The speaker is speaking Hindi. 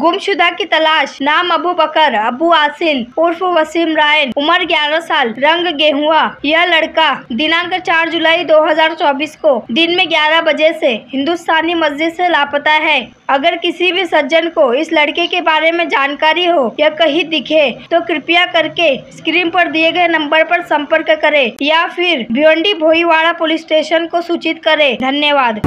गुमशुदा की तलाश। नाम अबू बकर, अबू आसिन, उर्फ़ वसीम रायन, उम्र 11 साल, रंग गेहुआ। यह लड़का दिनांक 4 जुलाई 2024 को दिन में 11 बजे से हिंदुस्तानी मस्जिद से लापता है। अगर किसी भी सज्जन को इस लड़के के बारे में जानकारी हो या कहीं दिखे तो कृपया करके स्क्रीन पर दिए गए नंबर पर संपर्क करें या फिर भिवंडी भोईवाड़ा पुलिस स्टेशन को सूचित करें। धन्यवाद।